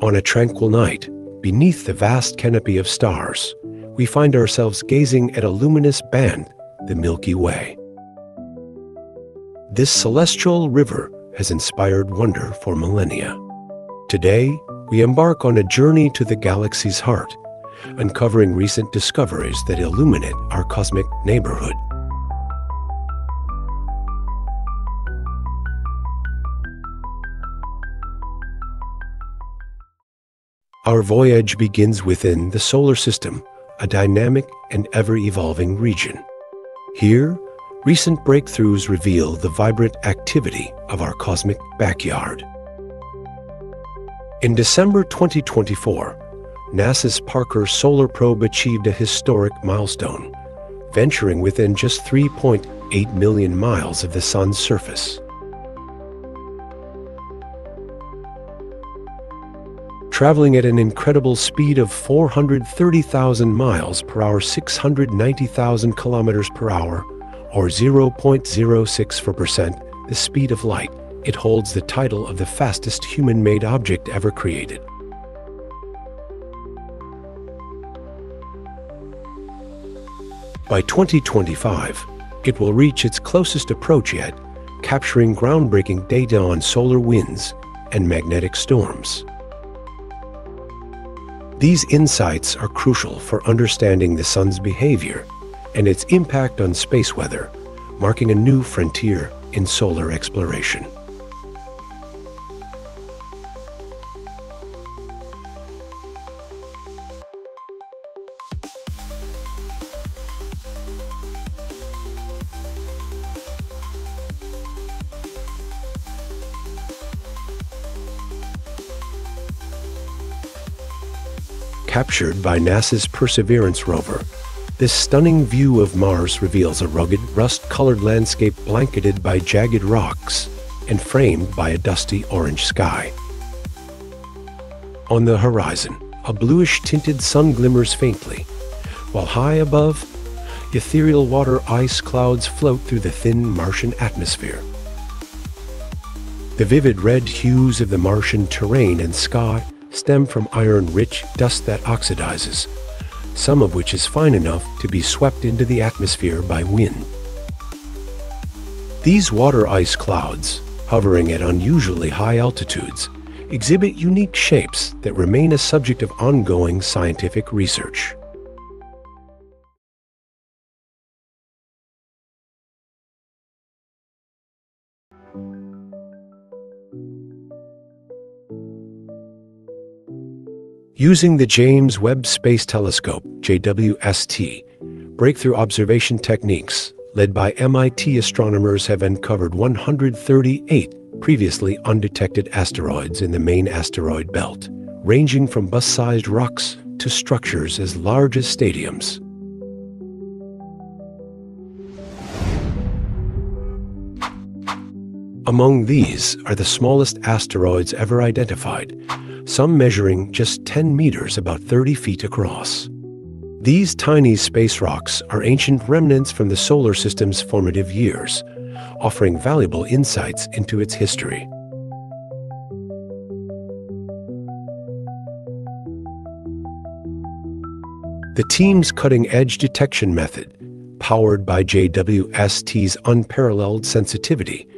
On a tranquil night, beneath the vast canopy of stars, we find ourselves gazing at a luminous band, the Milky Way. This celestial river has inspired wonder for millennia. Today, we embark on a journey to the galaxy's heart, uncovering recent discoveries that illuminate our cosmic neighborhood. Our voyage begins within the solar system, a dynamic and ever-evolving region. Here, recent breakthroughs reveal the vibrant activity of our cosmic backyard. In December 2024, NASA's Parker Solar Probe achieved a historic milestone, venturing within just 3.8 million miles of the Sun's surface. Traveling at an incredible speed of 430,000 miles per hour, 690,000 kilometers per hour, or 0.064% the speed of light, it holds the title of the fastest human-made object ever created. By 2025, it will reach its closest approach yet, capturing groundbreaking data on solar winds and magnetic storms. These insights are crucial for understanding the Sun's behavior and its impact on space weather, marking a new frontier in solar exploration. Captured by NASA's Perseverance rover, this stunning view of Mars reveals a rugged, rust-colored landscape blanketed by jagged rocks and framed by a dusty orange sky. On the horizon, a bluish-tinted sun glimmers faintly, while high above, ethereal water ice clouds float through the thin Martian atmosphere. The vivid red hues of the Martian terrain and sky stem from iron-rich dust that oxidizes, some of which is fine enough to be swept into the atmosphere by wind. These water ice clouds, hovering at unusually high altitudes, exhibit unique shapes that remain a subject of ongoing scientific research. Using the James Webb Space Telescope, JWST, breakthrough observation techniques led by MIT astronomers have uncovered 138 previously undetected asteroids in the main asteroid belt, ranging from bus-sized rocks to structures as large as stadiums. Among these are the smallest asteroids ever identified, some measuring just 10 meters about 30 feet across. These tiny space rocks are ancient remnants from the solar system's formative years, offering valuable insights into its history. The team's cutting-edge detection method, powered by JWST's unparalleled sensitivity,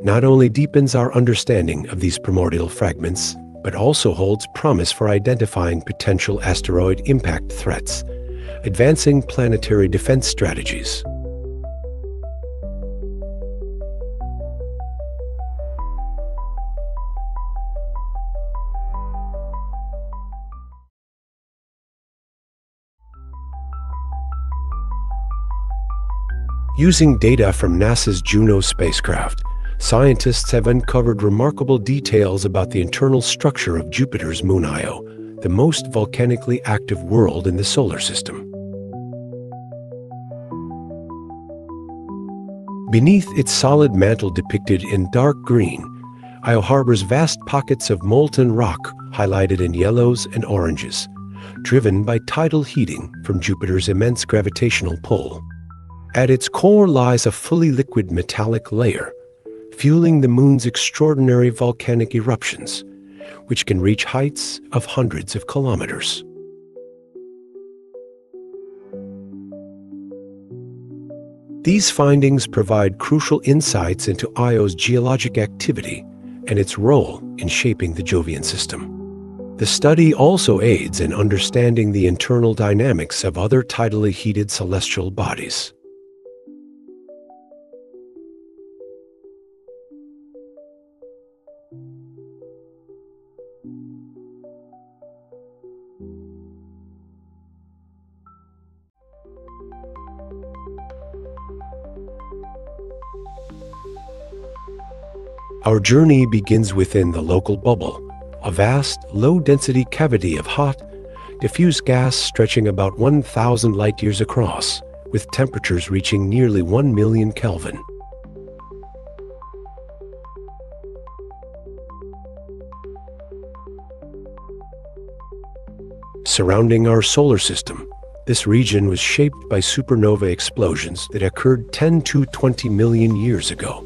not only deepens our understanding of these primordial fragments, but also holds promise for identifying potential asteroid impact threats, advancing planetary defense strategies. Using data from NASA's Juno spacecraft, scientists have uncovered remarkable details about the internal structure of Jupiter's moon Io, the most volcanically active world in the solar system. Beneath its solid mantle depicted in dark green, Io harbors vast pockets of molten rock highlighted in yellows and oranges, driven by tidal heating from Jupiter's immense gravitational pull. At its core lies a fully liquid metallic layer, fueling the moon's extraordinary volcanic eruptions, which can reach heights of hundreds of kilometers. These findings provide crucial insights into Io's geologic activity and its role in shaping the Jovian system. The study also aids in understanding the internal dynamics of other tidally heated celestial bodies. Our journey begins within the local bubble, a vast, low-density cavity of hot, diffuse gas stretching about 1,000 light-years across, with temperatures reaching nearly 1 million Kelvin. Surrounding our solar system, this region was shaped by supernova explosions that occurred 10 to 20 million years ago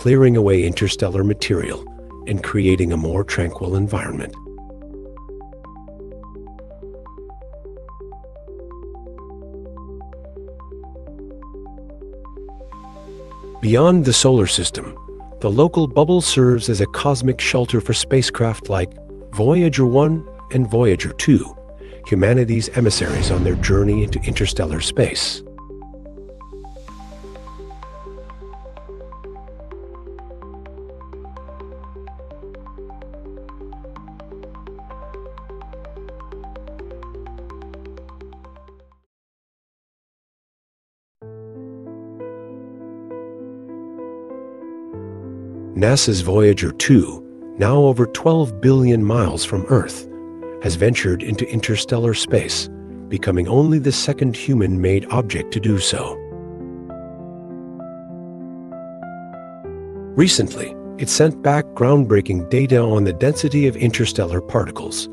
clearing away interstellar material and creating a more tranquil environment. Beyond the solar system, the local bubble serves as a cosmic shelter for spacecraft like Voyager 1 and Voyager 2, humanity's emissaries on their journey into interstellar space. NASA's Voyager 2, now over 12 billion miles from Earth, has ventured into interstellar space, becoming only the second human-made object to do so. Recently, it sent back groundbreaking data on the density of interstellar particles,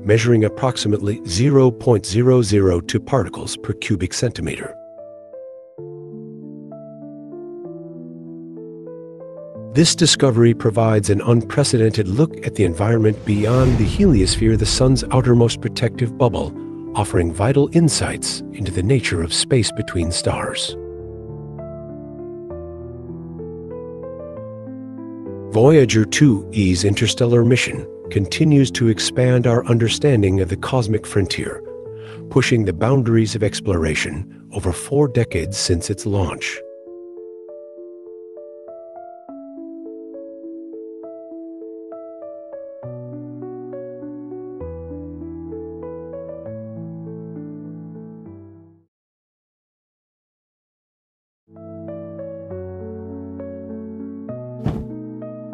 measuring approximately 0.002 particles per cubic centimeter. This discovery provides an unprecedented look at the environment beyond the heliosphere, the Sun's outermost protective bubble, offering vital insights into the nature of space between stars. Voyager 2E's interstellar mission continues to expand our understanding of the cosmic frontier, pushing the boundaries of exploration over four decades since its launch.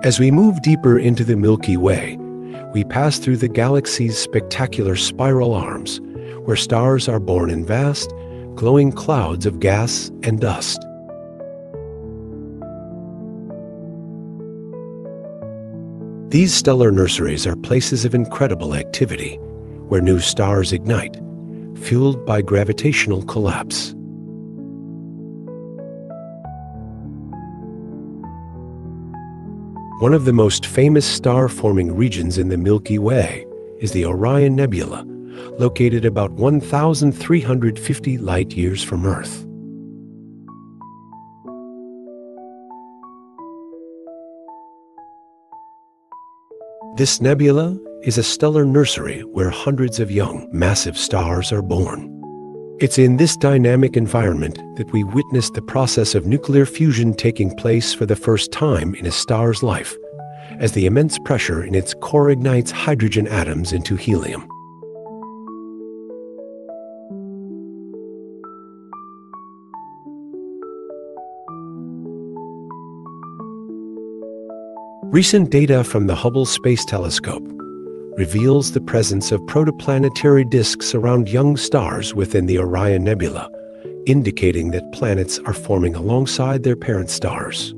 As we move deeper into the Milky Way, we pass through the galaxy's spectacular spiral arms, where stars are born in vast, glowing clouds of gas and dust. These stellar nurseries are places of incredible activity, where new stars ignite, fueled by gravitational collapse. One of the most famous star-forming regions in the Milky Way is the Orion Nebula, located about 1,350 light-years from Earth. This nebula is a stellar nursery where hundreds of young, massive stars are born. It's in this dynamic environment that we witness the process of nuclear fusion taking place for the first time in a star's life, as the immense pressure in its core ignites hydrogen atoms into helium. Recent data from the Hubble Space Telescope reveals the presence of protoplanetary disks around young stars within the Orion Nebula, indicating that planets are forming alongside their parent stars.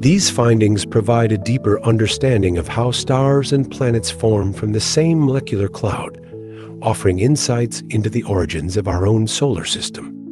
These findings provide a deeper understanding of how stars and planets form from the same molecular cloud, offering insights into the origins of our own solar system.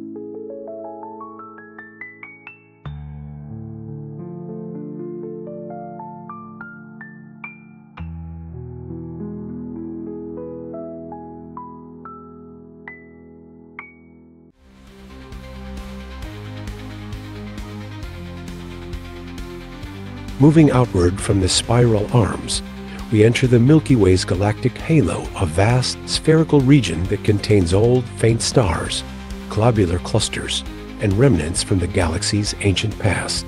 Moving outward from the spiral arms, we enter the Milky Way's galactic halo, a vast spherical region that contains old, faint stars, globular clusters, and remnants from the galaxy's ancient past.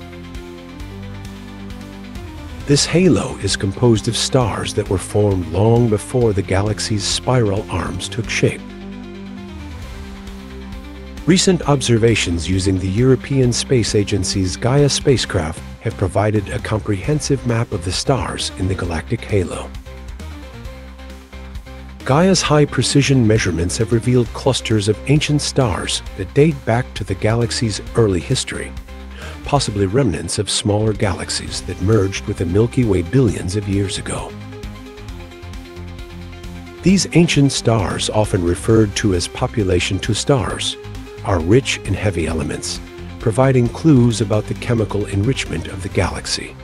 This halo is composed of stars that were formed long before the galaxy's spiral arms took shape. Recent observations using the European Space Agency's Gaia spacecraft have provided a comprehensive map of the stars in the galactic halo. Gaia's high-precision measurements have revealed clusters of ancient stars that date back to the galaxy's early history possibly remnants of smaller galaxies that merged with the Milky Way billions of years ago. These ancient stars, often referred to as population two stars, are rich in heavy elements, providing clues about the chemical enrichment of the galaxy.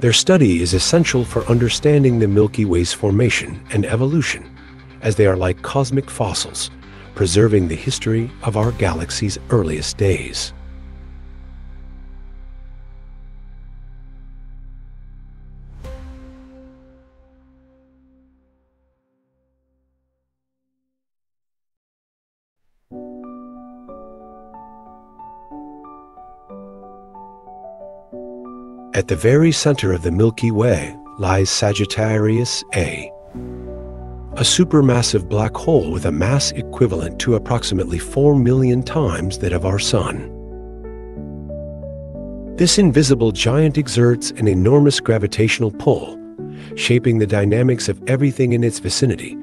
Their study is essential for understanding the Milky Way's formation and evolution, as they are like cosmic fossils preserving the history of our galaxy's earliest days. At the very center of the Milky Way lies Sagittarius A, a supermassive black hole with a mass equivalent to approximately 4 million times that of our Sun. This invisible giant exerts an enormous gravitational pull, shaping the dynamics of everything in its vicinity,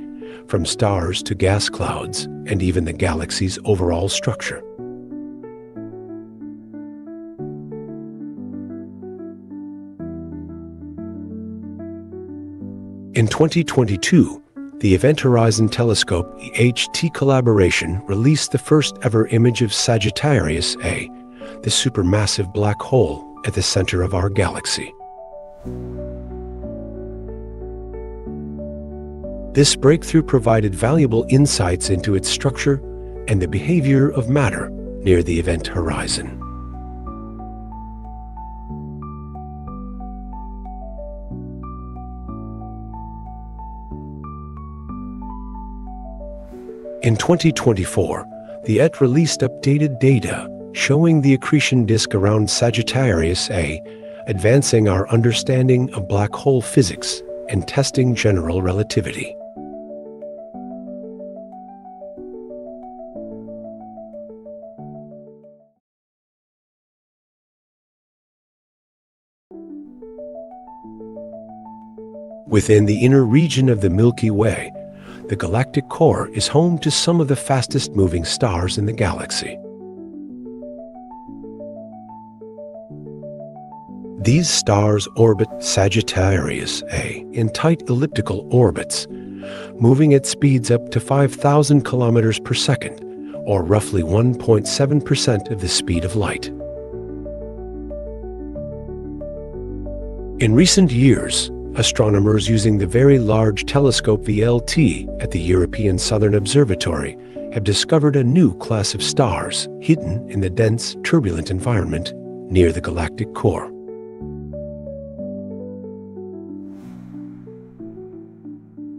from stars to gas clouds and even the galaxy's overall structure. In 2022, the Event Horizon Telescope EHT collaboration released the first ever image of Sagittarius A, the supermassive black hole at the center of our galaxy. This breakthrough provided valuable insights into its structure and the behavior of matter near the event horizon. In 2024, the EHT released updated data showing the accretion disk around Sagittarius A, advancing our understanding of black hole physics and testing general relativity. Within the inner region of the Milky Way, the galactic core is home to some of the fastest moving stars in the galaxy. These stars orbit Sagittarius A in tight elliptical orbits, moving at speeds up to 5,000 kilometers per second, or roughly 1.7% of the speed of light. In recent years, Astronomers using the Very Large Telescope VLT at the European Southern Observatory have discovered a new class of stars hidden in the dense, turbulent environment near the galactic core.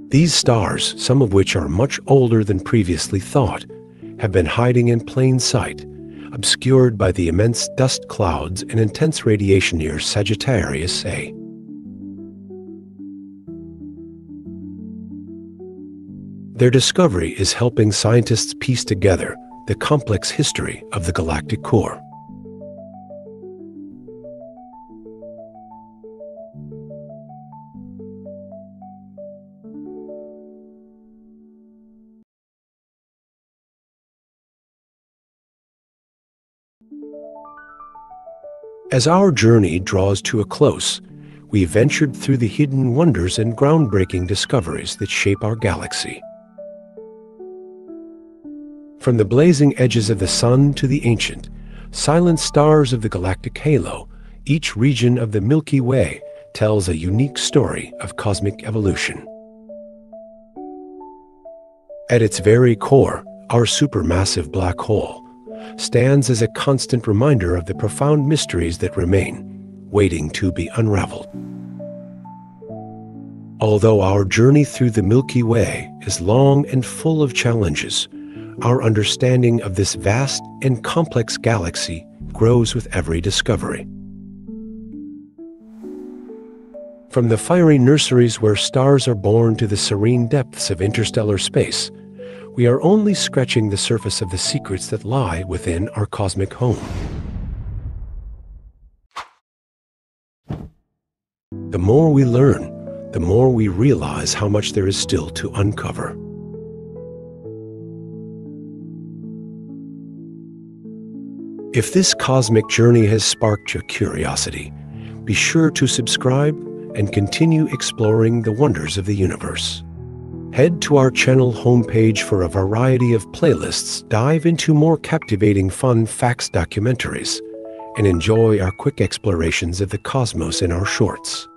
These stars, some of which are much older than previously thought, have been hiding in plain sight, obscured by the immense dust clouds and intense radiation near Sagittarius A. Their discovery is helping scientists piece together the complex history of the galactic core. As our journey draws to a close, we ventured through the hidden wonders and groundbreaking discoveries that shape our galaxy. From the blazing edges of the sun to the ancient, silent stars of the galactic halo, each region of the Milky Way tells a unique story of cosmic evolution. At its very core, our supermassive black hole, stands as a constant reminder of the profound mysteries that remain, waiting to be unraveled. Although our journey through the Milky Way is long and full of challenges, our understanding of this vast and complex galaxy grows with every discovery. From the fiery nurseries where stars are born to the serene depths of interstellar space, we are only scratching the surface of the secrets that lie within our cosmic home. The more we learn, the more we realize how much there is still to uncover. If this cosmic journey has sparked your curiosity, be sure to subscribe and continue exploring the wonders of the universe. Head to our channel homepage for a variety of playlists, dive into more captivating fun facts documentaries, and enjoy our quick explorations of the cosmos in our shorts.